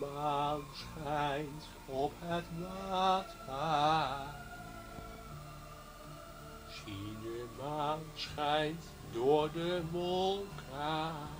maan schijnt op het water. Zie de maan schijnt door de wolken.